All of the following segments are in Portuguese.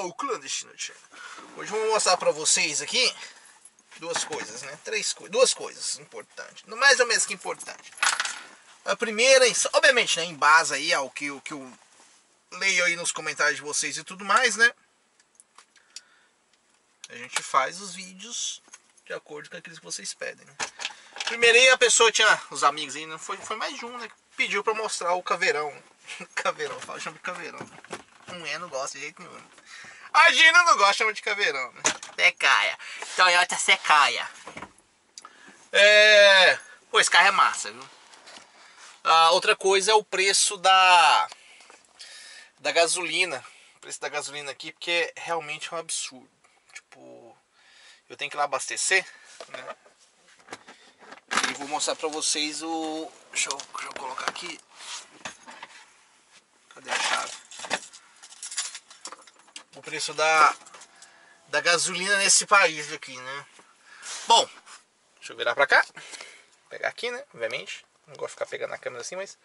ao Clandestino Channel. Hoje eu vou mostrar pra vocês aqui duas coisas, né? Três coisas, duas coisas importantes, mais ou menos que importante. A primeira, obviamente, né, em base aí ao que, o que eu leio aí nos comentários de vocês e tudo mais, né? A gente faz os vídeos de acordo com aqueles que vocês pedem. Né? Primeiro aí a pessoa tinha, os amigos aí, não foi, foi mais de um, né? Pediu pra mostrar o caveirão. caveirão, fala, chama de caveirão. É, não gosta de jeito nenhum. A Gina não gosta, chama de caveirão, né? Secaia. Toyota Secaia. É... Pô, esse carro é massa, viu? Ah, outra coisa é o preço da... Da gasolina. O preço da gasolina aqui, porque é realmente um absurdo. Tipo, eu tenho que ir lá abastecer, né? E vou mostrar pra vocês o... Deixa eu, deixa eu colocar aqui. Cadê a chave? O preço da, da gasolina nesse país aqui, né? Bom, deixa eu virar pra cá. Pegar aqui, né? Obviamente. Não gosto de ficar pegando a câmera assim, mas...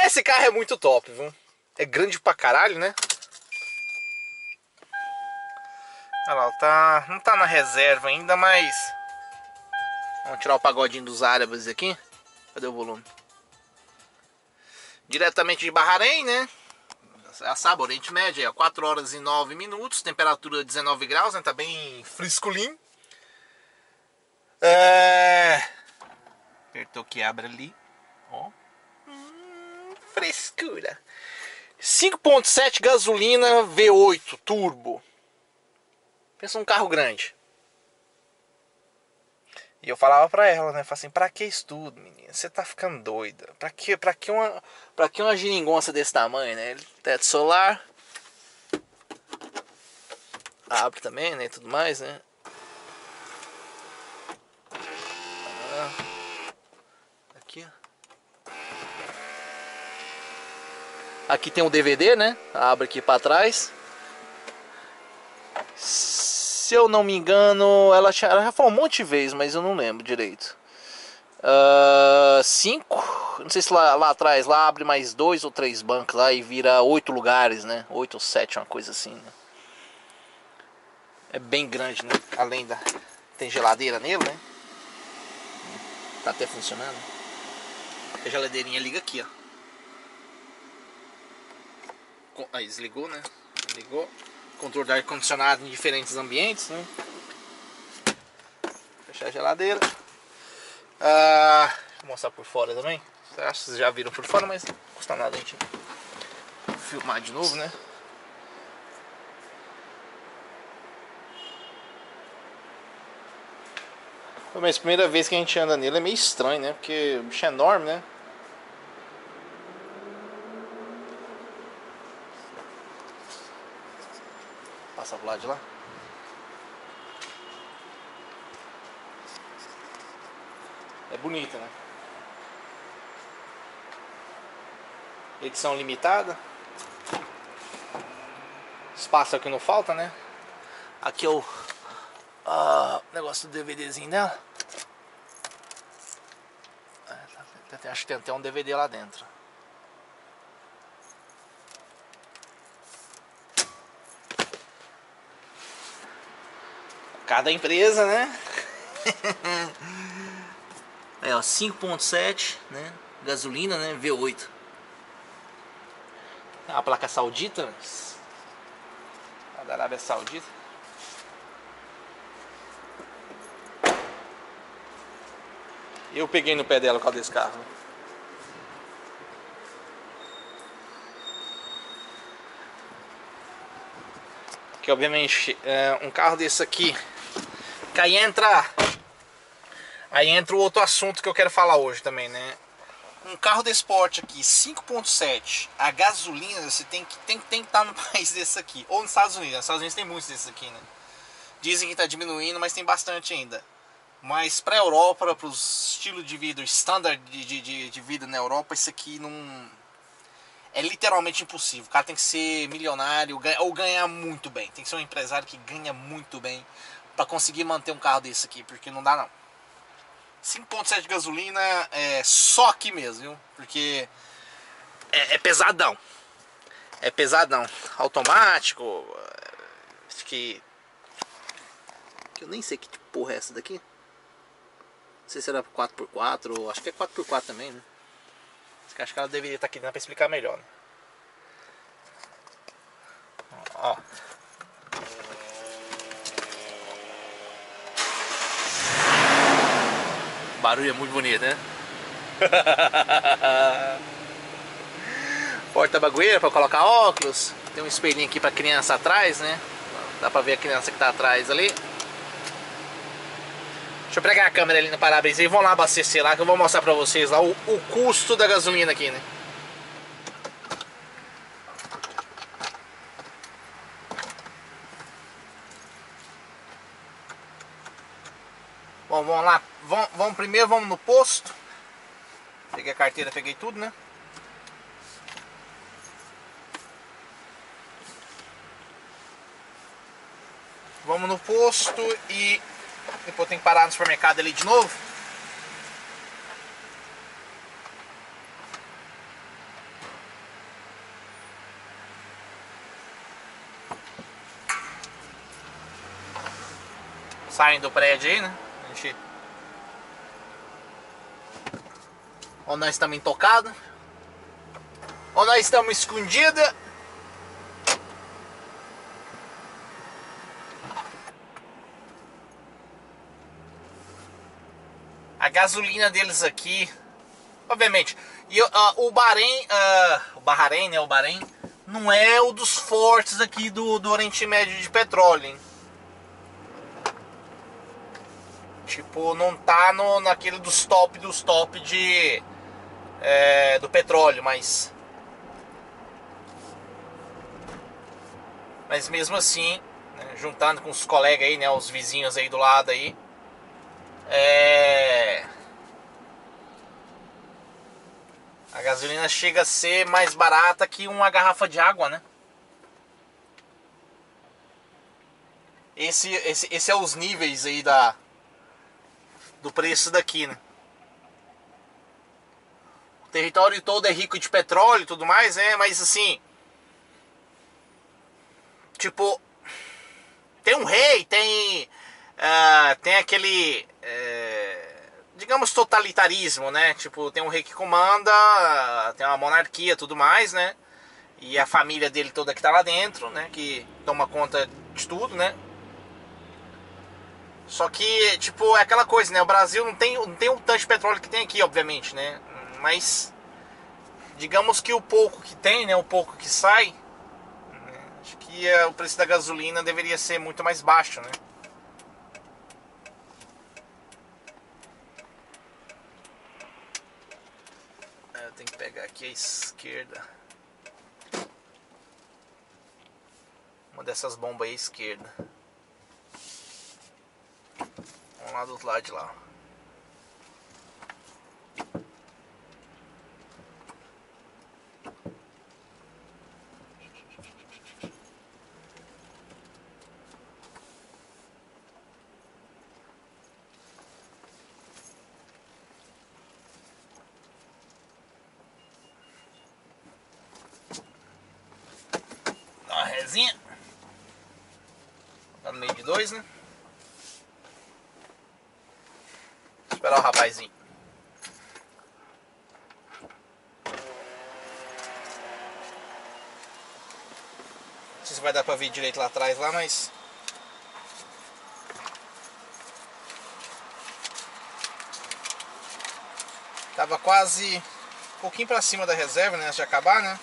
Esse carro é muito top, viu? É grande pra caralho, né? Olha lá, tá, não tá na reserva ainda, mas... Vamos tirar o pagodinho dos árabes aqui. Cadê o volume? Diretamente de Bahrein, né? A Saba, Oriente Médio, 4 horas e 9 minutos, temperatura 19 graus, né? Tá bem friscolinho. É... Apertou que abre ali. Ó. Hum, frescura. 5.7 gasolina V8 turbo. Pensa um carro grande. E eu falava pra ela, né? Falei assim, pra que estudo, menina? Você tá ficando doida. Pra que, pra que, uma, pra que uma geringonça desse tamanho, né? Teto solar. Abre também, né? Tudo mais, né? Ah, aqui. Aqui tem um DVD, né? Abre aqui pra trás se eu não me engano, ela, tinha, ela já falou um monte de vezes, mas eu não lembro direito. Uh, cinco, não sei se lá, lá atrás lá abre mais dois ou três bancos lá e vira oito lugares, né? Oito ou sete, uma coisa assim. Né? É bem grande, né? Além da. Tem geladeira nele, né? Tá até funcionando. A geladeirinha liga aqui, ó. Aí desligou, né? Ligou controle de ar-condicionado em diferentes ambientes, né? Fechar a geladeira. Ah, vou mostrar por fora também. Vocês já viram por fora, mas não custa nada a gente filmar de novo, né? Mas a primeira vez que a gente anda nele é meio estranho, né? Porque o bicho é enorme, né? Lado de lá. É bonita, né? Edição limitada. Espaço aqui não falta, né? Aqui é o uh, negócio do DVDzinho dela. É, tá, acho que tem até um DVD lá dentro. Cada empresa, né? é, ó, 5.7, né? Gasolina, né? V8. A placa saudita. A da Arábia Saudita. Eu peguei no pé dela com desse carro. Que obviamente é um carro desse aqui que aí entra. Aí entra o outro assunto que eu quero falar hoje também, né? Um carro de esporte aqui, 5.7, a gasolina, você tem que, tem, tem que estar no país desse aqui. Ou nos Estados Unidos. Nos Estados Unidos tem muitos desses aqui, né? Dizem que está diminuindo, mas tem bastante ainda. Mas para a Europa, para os estilos de vida, standard de, de, de vida na Europa, isso aqui não. É literalmente impossível. O cara tem que ser milionário ou ganhar muito bem. Tem que ser um empresário que ganha muito bem para conseguir manter um carro desse aqui, porque não dá não. 5.7 de gasolina é só aqui mesmo, viu? Porque é, é, pesadão. É pesado não. Automático. Acho que. Eu nem sei que porra é essa daqui. Não sei se era 4x4 acho que é 4x4 também, né? Acho que ela deveria estar aqui dentro pra explicar melhor. Né? Ó. Barulho é muito bonito, né? Porta bagueira para colocar óculos. Tem um espelhinho aqui para criança atrás, né? Dá para ver a criança que tá atrás ali. Deixa eu pegar a câmera ali no para-brisa e vamos lá abastecer lá que eu vou mostrar para vocês lá o, o custo da gasolina aqui, né? Bom, vamos lá. Vamos, vamos primeiro, vamos no posto. Peguei a carteira, peguei tudo, né? Vamos no posto e depois tem que parar no supermercado ali de novo. Saem do prédio aí, né? A gente... Ou nós estamos intocados. Ou nós estamos escondidos. a gasolina deles aqui, obviamente, e uh, o Bahrein, uh, o Bahrein, né, o Bahrein, não é o dos fortes aqui do, do Oriente Médio de petróleo, hein? Tipo, não tá no, naquele dos top dos top de é, do petróleo, mas mas mesmo assim, né, juntando com os colegas aí, né, os vizinhos aí do lado aí, é... A gasolina chega a ser mais barata que uma garrafa de água, né? Esse, esse, esse é os níveis aí da do preço daqui, né? Território todo é rico de petróleo e tudo mais, né? Mas assim, tipo, tem um rei, tem uh, tem aquele é, digamos, totalitarismo, né? Tipo, tem um rei que comanda, tem uma monarquia tudo mais, né? E a família dele toda que tá lá dentro, né? Que toma conta de tudo, né? Só que, tipo, é aquela coisa, né? O Brasil não tem, não tem o tanto de petróleo que tem aqui, obviamente, né? Mas, digamos que o pouco que tem, né? O pouco que sai, né? acho que é, o preço da gasolina deveria ser muito mais baixo, né? tem que pegar aqui a esquerda. Uma dessas bombas aí à esquerda. Vamos lá do outro lado de lá. Tá no meio de dois, né? Esperar o rapazinho. Não sei se vai dar pra ver direito lá atrás lá, mas. Tava quase um pouquinho pra cima da reserva, né? Antes de acabar, né?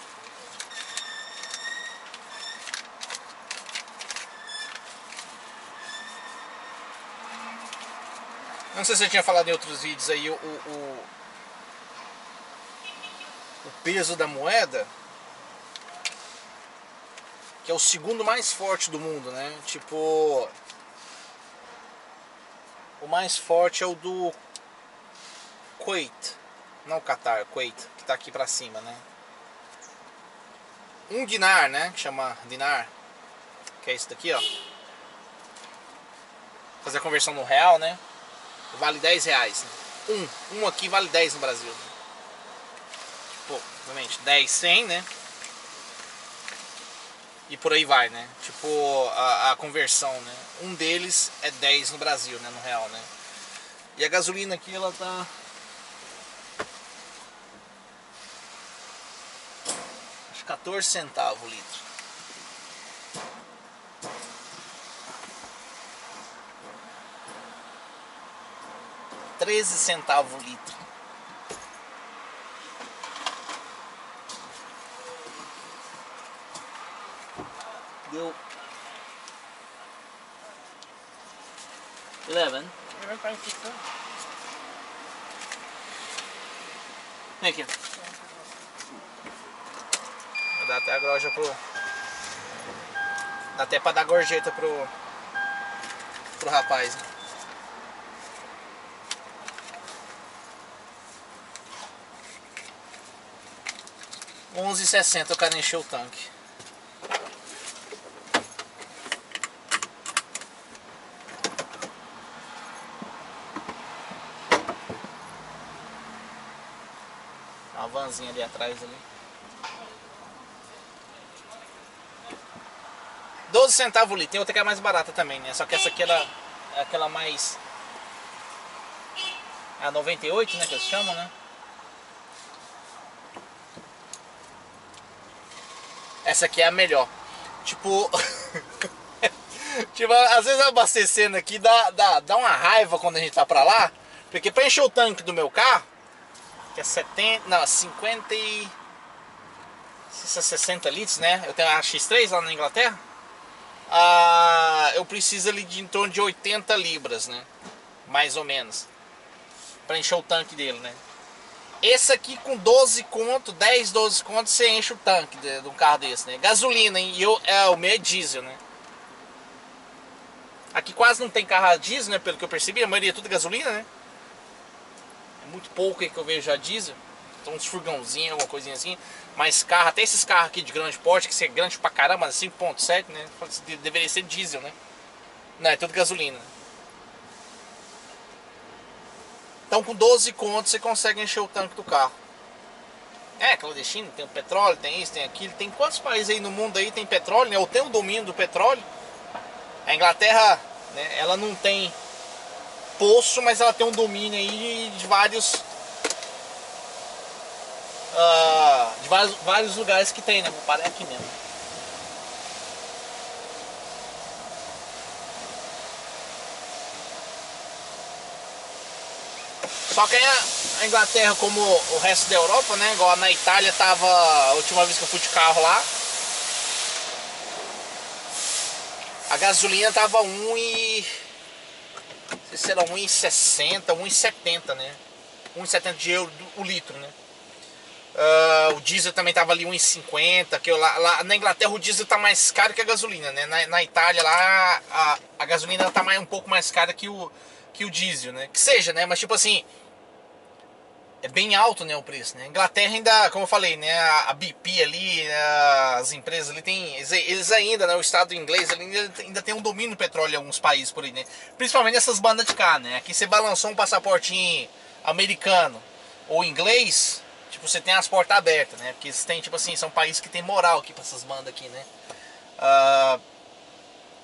Não sei se eu tinha falado em outros vídeos aí o, o, o peso da moeda que é o segundo mais forte do mundo, né? Tipo, o mais forte é o do Kuwait, não Qatar, Kuwait, que tá aqui pra cima, né? Um dinar, né? Que chama dinar, que é esse daqui, ó. Fazer a conversão no real, né? Vale 10 reais. Né? Um, um aqui vale 10 no Brasil. Tipo, obviamente, 10, 100, né? e por aí vai, né? Tipo, a, a, conversão, né? Um deles é 10 no Brasil, né? No real, né? E a gasolina aqui, ela tá... Acho 14 centavos o litro. Treze centavos o litro. deu 11. Vem aqui. Vou dar até a groja pro. Dá até pra dar gorjeta pro. pro rapaz. Né? Onze e sessenta o cara encheu o tanque. vanzinha ali atrás ali. 12 centavos o litro. Tem outra que é mais barata também, né? Só que essa aqui ela, é aquela mais. A 98, né? Que eles chamam, né? Essa aqui é a melhor. Tipo. tipo, às vezes abastecendo aqui dá, dá, dá uma raiva quando a gente tá pra lá. Porque pra encher o tanque do meu carro, que é 70, não, 50 e 60 litros, né? Eu tenho a X3 lá na Inglaterra. Ah, eu preciso ali de em torno de 80 libras, né? Mais ou menos. Para encher o tanque dele, né? Esse aqui com 12 conto, 10, 12 conto, você enche o tanque de, de um carro desse, né? Gasolina, hein? E eu, é, o meu é diesel, né? Aqui quase não tem carro a diesel, né? Pelo que eu percebi, a maioria é tudo gasolina, né? muito pouco aí que eu vejo já diesel. Então uns furgãozinhos, alguma coisinha assim. Mas carro, até esses carros aqui de grande porte, que é grande pra caramba, 5.7, né? Deveria ser diesel, né? Não, é tudo gasolina. Então com 12 contos você consegue encher o tanque do carro. É, clandestino, tem o petróleo, tem isso, tem aquilo. Tem quantos países aí no mundo aí tem petróleo, né? Ou tem o domínio do petróleo. A Inglaterra, né, ela não tem poço, mas ela tem um domínio aí de vários uh, de vários, vários lugares que tem, né? Vou parar aqui mesmo. Só que a Inglaterra, como o resto da Europa, né? Igual na Itália tava a última vez que eu fui de carro lá. A gasolina tava 1 e sei se era 1,60, 1,70, né? 1,70 de euro o litro, né? Uh, o diesel também tava ali 1,50, que lá, lá, na Inglaterra o diesel tá mais caro que a gasolina, né? Na, na Itália lá a, a gasolina tá mais, um pouco mais cara que o, que o diesel, né? Que seja, né? Mas tipo assim, é bem alto né, o preço. Né? Inglaterra ainda, como eu falei, né, a BP ali, né, as empresas ali tem, eles ainda, né, o Estado inglês ainda, ainda tem um domínio do petróleo em alguns países por aí, né? Principalmente essas bandas de cá, né? Aqui você balançou um passaportinho americano ou inglês, tipo, você tem as portas abertas, né? Porque tem, tipo assim, são países que tem moral aqui para essas bandas aqui, né? Uh,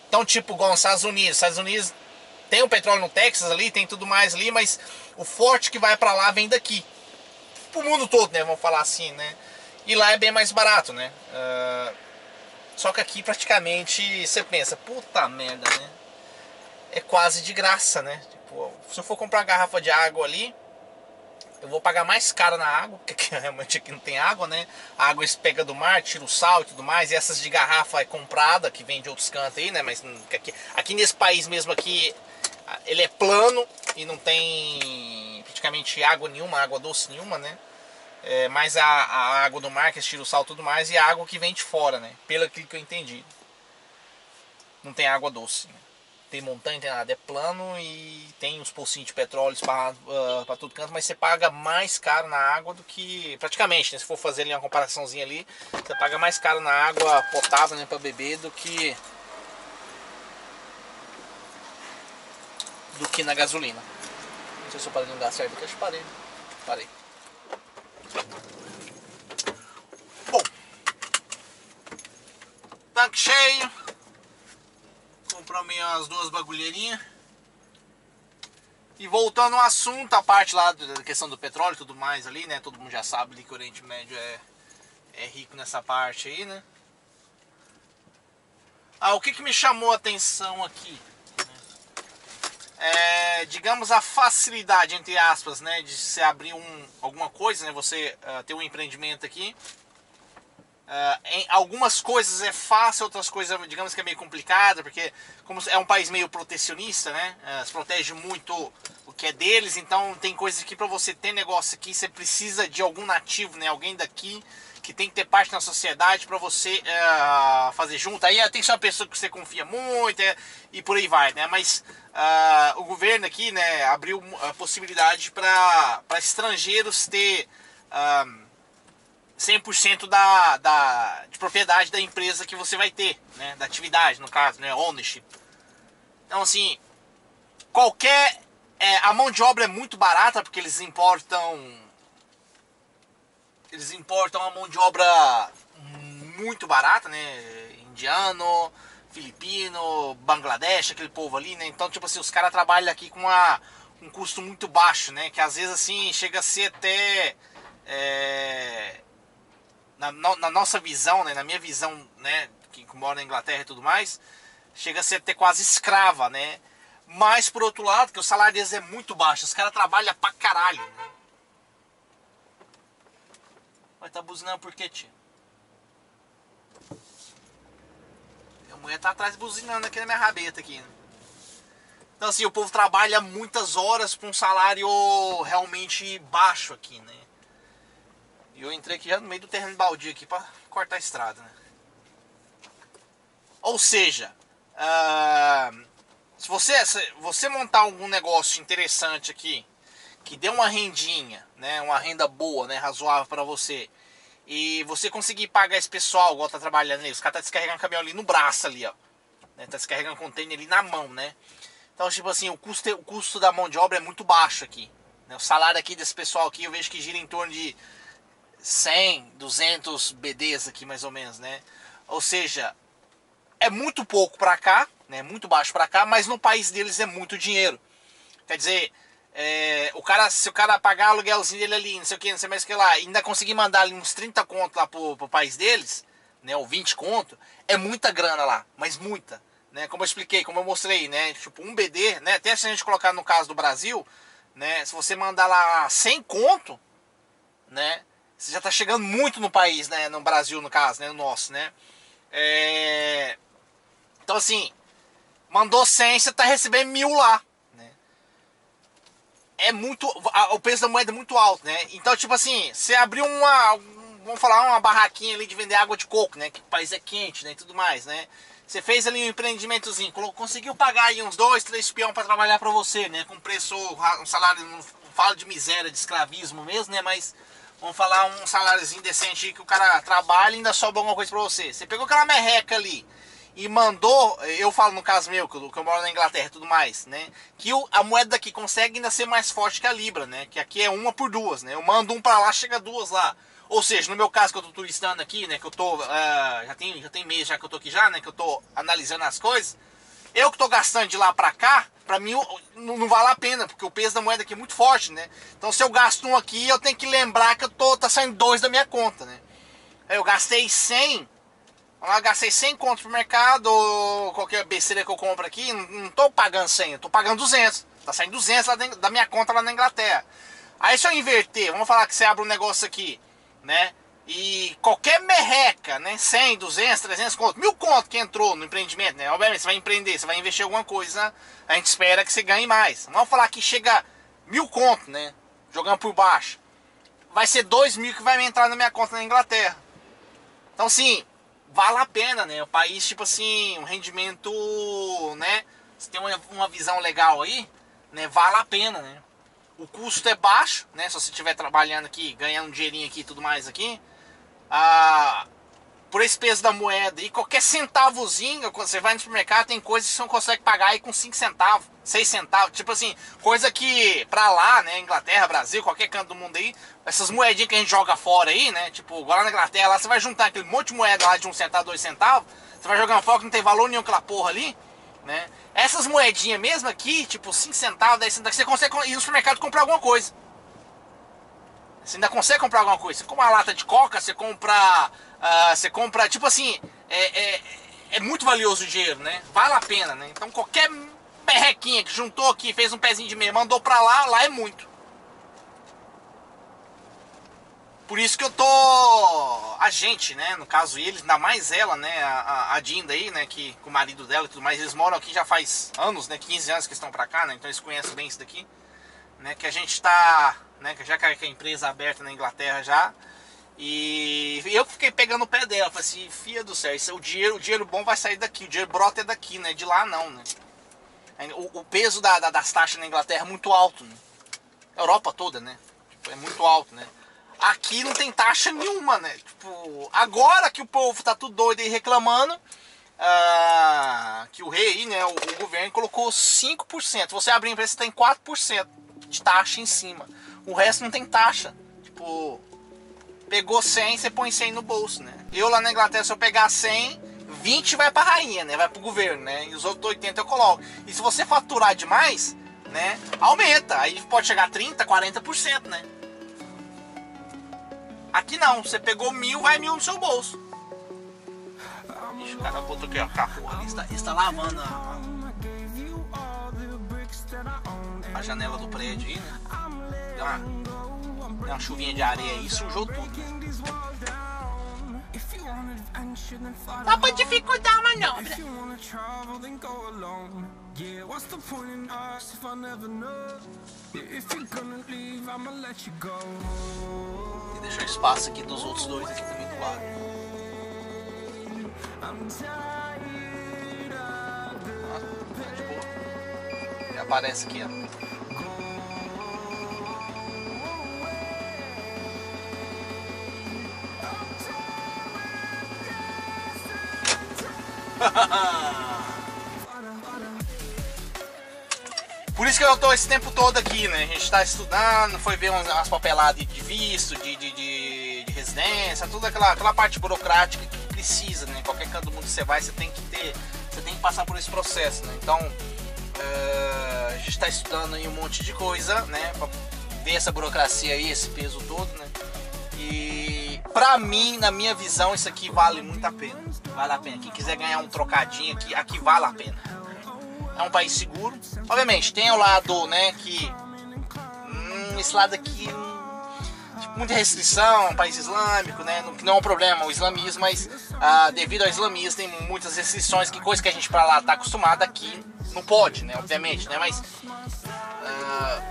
então, tipo, igual os Estados Unidos, Estados Unidos tem o petróleo no Texas ali, tem tudo mais ali, mas o forte que vai para lá vem daqui. Pro mundo todo, né? Vamos falar assim, né? E lá é bem mais barato, né? Uh, só que aqui praticamente você pensa, puta merda, né? É quase de graça, né? Tipo, se eu for comprar uma garrafa de água ali, eu vou pagar mais caro na água, porque realmente aqui não tem água, né? A água pega do mar, tira o sal e tudo mais. E essas de garrafa é comprada, que vem de outros cantos aí, né? Mas aqui, aqui nesse país mesmo aqui, ele é plano e não tem praticamente água nenhuma, água doce nenhuma, né? É, mas a, a, água do mar que tira o sal e tudo mais e a água que vem de fora, né? Pelo que eu entendi. Não tem água doce. Né? Tem montanha, tem nada. É plano e tem os pocinhos de petróleo para uh, ah, todo canto, mas você paga mais caro na água do que. Praticamente, né? Se for fazer ali uma comparaçãozinha ali, você paga mais caro na água potável né, para beber do que do que na gasolina. Se o aparelho não dá certo aqui, acho que parei. Parei. Bom. tanque cheio. Compramos as duas bagulheirinhas. E voltando ao assunto, a parte lá da questão do petróleo e tudo mais ali, né? Todo mundo já sabe ali que o Oriente Médio é, é rico nessa parte aí, né? Ah, o que, que me chamou a atenção aqui? É, digamos a facilidade entre aspas, né, de se abrir um, alguma coisa, né, você uh, ter um empreendimento aqui Uh, algumas coisas é fácil, outras coisas, digamos que é meio complicada, porque como é um país meio protecionista, né? Uh, protege muito o que é deles, então tem coisas que para você ter negócio aqui, você precisa de algum nativo, né? Alguém daqui que tem que ter parte na sociedade para você uh, fazer junto. Aí tem que ser uma pessoa que você confia muito é, e por aí vai, né? Mas o governo aqui, né, abriu a possibilidade para estrangeiros ter 100% da, da, de propriedade da empresa que você vai ter, né? Da atividade, no caso, né? Ownership. Então, assim, qualquer... É, a mão de obra é muito barata porque eles importam... Eles importam a mão de obra muito barata, né? Indiano, filipino, Bangladesh, aquele povo ali, né? Então, tipo assim, os caras trabalham aqui com uma, um custo muito baixo, né? Que às vezes, assim, chega a ser até... É, na, na, nossa visão, né, na minha visão, né, que mora na Inglaterra e tudo mais, chega a ser até quase escrava, né? Mas por outro lado, que o salário deles é muito baixo, os caras trabalham pra caralho. Né? Vai tá buzinando por quê, tio? A mulher tá atrás buzinando aqui na minha rabeta aqui. Né? Então assim, o povo trabalha muitas horas com um salário realmente baixo aqui, né? E eu entrei aqui já no meio do terreno baldio aqui para cortar a estrada, né? Ou seja, uh, se você, se você montar algum negócio interessante aqui, que dê uma rendinha, né, uma renda boa, né, razoável para você, e você conseguir pagar esse pessoal, igual tá trabalhando ali, os caras tá descarregando caminhão ali no braço ali, ó, né, tá descarregando container ali na mão, né? Então, tipo assim, o custo, o custo da mão de obra é muito baixo aqui. Né? O salário aqui desse pessoal aqui, eu vejo que gira em torno de 100, 200 BDs aqui mais ou menos, né? Ou seja, é muito pouco para cá, né? Muito baixo para cá, mas no país deles é muito dinheiro. Quer dizer, é, o cara, se o cara pagar o aluguelzinho dele ali, não sei o que, não sei mais o que lá, ainda conseguir mandar ali uns 30 conto lá pro, pro país deles, né? Ou 20 conto, é muita grana lá, mas muita. Né? Como eu expliquei, como eu mostrei, né? Tipo, um BD, né? Até se a gente colocar no caso do Brasil, né? Se você mandar lá 100 conto, né? Você já está chegando muito no país, né? No Brasil, no caso, né? No nosso, né? É... Então, assim, mandou 100, você está recebendo mil lá. Né? É muito. O preço da moeda é muito alto, né? Então, tipo assim, você abriu uma. Vamos falar, uma barraquinha ali de vender água de coco, né? Que o país é quente, né? E tudo mais, né? Você fez ali um empreendimentozinho, conseguiu pagar aí uns dois, três peão para trabalhar para você, né? Com preço, um salário, não falo de miséria, de escravismo mesmo, né? Mas Vamos falar um saláriozinho decente que o cara trabalha e ainda sobra alguma coisa pra você. Você pegou aquela merreca ali e mandou, eu falo no caso meu, que eu, que eu moro na Inglaterra e tudo mais, né? Que o, a moeda daqui consegue ainda ser mais forte que a Libra, né? Que aqui é uma por duas, né? Eu mando um pra lá, chega duas lá. Ou seja, no meu caso que eu tô turistando aqui, né? Que eu tô. Uh, já, tem, já tem mês já que eu tô aqui já, né? Que eu tô analisando as coisas. Eu que estou gastando de lá para cá, para mim não, vale a pena, porque o peso da moeda aqui é muito forte, né? Então se eu gasto um aqui, eu tenho que lembrar que eu tô tá saindo dois da minha conta, né? Eu gastei 100, eu gastei 100 contos pro mercado, ou qualquer besteira que eu compro aqui, não, não tô pagando 100, eu tô pagando 200. Tá saindo 200 lá da minha conta lá na Inglaterra. Aí se eu inverter, vamos falar que você abre um negócio aqui, né? E qualquer merreca, né? 100, 200, 300 conto, mil conto que entrou no empreendimento, né? Obviamente, você vai empreender, você vai investir alguma coisa, a gente espera que você ganhe mais. Vamos falar que chega mil conto, né? Jogando por baixo. Vai ser dois mil que vai entrar na minha conta na Inglaterra. Então, assim, vale a pena, né? O país, tipo assim, um rendimento, né? Você tem uma, uma visão legal aí, né? Vale a pena, né? O custo é baixo, né? Se você estiver trabalhando aqui, ganhando um dinheirinho aqui e tudo mais aqui. Por esse peso da moeda. E qualquer centavozinho, quando você vai no supermercado, tem coisas que você não consegue pagar aí com 5 centavos, 6 centavos. Tipo assim, coisa que pra lá, né, Inglaterra, Brasil, qualquer canto do mundo aí, essas moedinhas que a gente joga fora aí, né, tipo, agora na Inglaterra, lá você vai juntar aquele monte de moeda lá de 1 centavo, 2 centavos, você vai jogando fora que não tem valor nenhum aquela porra ali, né. Essas moedinhas mesmo aqui, tipo 5 centavos, 10 centavos, você consegue ir no supermercado comprar alguma coisa. Você ainda consegue comprar alguma coisa. Você compra uma lata de coca, você compra. Uh, você compra. Tipo assim, é, é, é, muito valioso o dinheiro, né? Vale a pena, né? Então qualquer perrequinha que juntou aqui, fez um pezinho de meia, mandou pra lá, lá é muito. Por isso que eu tô. A gente, né? No caso eles, ainda mais ela, né? A, a Dinda aí, né? Que com o marido dela e tudo mais, eles moram aqui já faz anos, né? 15 anos que estão pra cá, né? Então eles conhecem bem isso daqui. Né? Que a gente tá né? Já que a empresa aberta na Inglaterra já. E eu fiquei pegando o pé dela, falei assim, filha do céu, isso, o, dinheiro, o dinheiro bom vai sair daqui, o dinheiro brota é daqui, né? De lá não, né? O, o peso da, da, das taxas na Inglaterra é muito alto, né? Europa toda, né? Tipo, é muito alto, né? Aqui não tem taxa nenhuma, né? Tipo, agora que o povo tá tudo doido e reclamando, uh, que o rei, né, o, o governo colocou 5%. Você abrir a empresa, você tem 4% de taxa em cima. O resto não tem taxa. Tipo, pegou 100, você põe 100 no bolso, né? Eu lá na Inglaterra, se eu pegar 100, 20 vai pra rainha, né? Vai pro governo, né? E os outros 80 eu coloco. E se você faturar demais, né? Aumenta. Aí pode chegar a 30, 40%, né? Aqui não, você pegou mil, vai mil no seu bolso. Ixi, o cara botou aqui, ó, carro ali, está, está lavando a, a janela do prédio aí, né? Deu uma, deu uma chuvinha de areia aí e sujou tudo. Dá pra dificultar a manobra. E deixar espaço aqui dos outros dois aqui também do lado. Ah, de boa. Já aparece aqui, ó. Por isso que eu tô esse tempo todo aqui, né? A gente tá estudando, foi ver umas papeladas de visto, de, de, de, de residência, toda aquela, aquela parte burocrática que precisa, né? Qualquer canto do mundo que você vai, você tem que ter, você tem que passar por esse processo, né? Então, uh, a gente tá estudando aí um monte de coisa, né? Pra ver essa burocracia aí, esse peso todo, né? Pra mim, na minha visão, isso aqui vale muito a pena. Vale a pena. Quem quiser ganhar um trocadinho aqui, aqui vale a pena. É um país seguro. Obviamente, tem o lado, né, que. Hum, esse lado aqui. Tipo, muita restrição, país islâmico, né? Que não é um problema o islamismo, mas ah, devido ao islamismo tem muitas restrições, que coisa que a gente pra lá tá acostumado aqui não pode, né? Obviamente, né? Mas. Ah,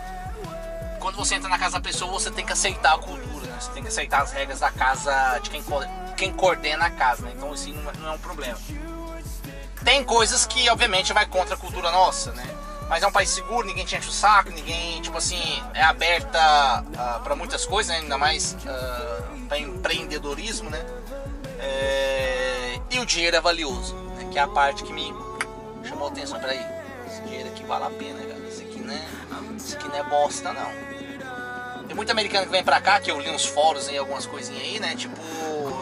quando você entra na casa da pessoa, você tem que aceitar a cultura? Você tem que aceitar as regras da casa de quem, quem coordena a casa, né? Então isso não, não é um problema. Tem coisas que obviamente vai contra a cultura nossa, né? Mas é um país seguro, ninguém te enche o saco, ninguém, tipo assim, é aberta uh, ah, para muitas coisas, né? ainda mais uh, ah, para empreendedorismo, né? É... E o dinheiro é valioso, né? que é a parte que me chamou a atenção. Peraí, esse dinheiro aqui vale a pena, cara. Isso aqui não é, isso aqui não é bosta, não. Muito americano que vem pra cá, que eu li uns fóruns aí, algumas coisinhas aí, né? Tipo,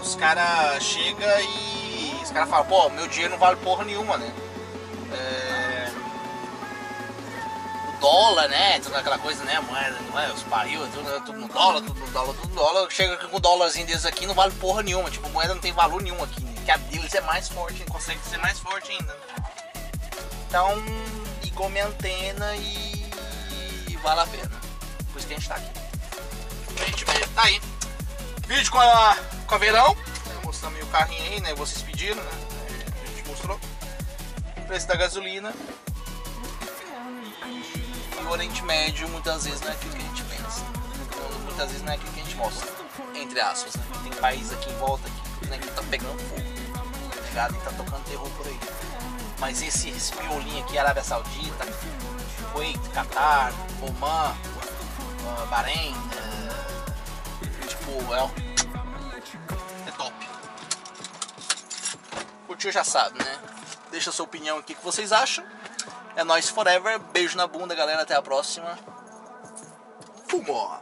os caras chegam e os caras falam, pô, meu dinheiro não vale porra nenhuma, né? É... O dólar, né? Toda aquela coisa, né? Moeda, não é? Os barril, tudo, tudo no dólar, tudo no dólar, tudo no dólar. Chega com o dólarzinho deles aqui não vale porra nenhuma. Tipo, moeda não tem valor nenhum aqui. Né? Que a deles é mais forte, consegue ser mais forte ainda. Então, ligou minha antena e... e vale a pena. Por isso que a gente tá aqui gente vê. Tá aí. Vídeo com a, com a Verão. Mostrando meio o carrinho aí, né? Vocês pediram, né? A gente mostrou. O preço da gasolina. E o Oriente Médio muitas vezes não é aquilo que a gente pensa. Muitas vezes não é aquilo que a gente mostra. Entre aspas, né? Tem país aqui em volta aqui, né, que tá pegando fogo. Tá ligado? E tá tocando terror por aí. Mas esse, esse piolinho aqui, Arábia Saudita, Kuwait, Qatar, Oman, uh, Bahrein, uh, tipo, é, é top. curtiu já sabe, né? Deixa sua opinião aqui, o que vocês acham. É nóis forever. Beijo na bunda, galera. Até a próxima. Fumou!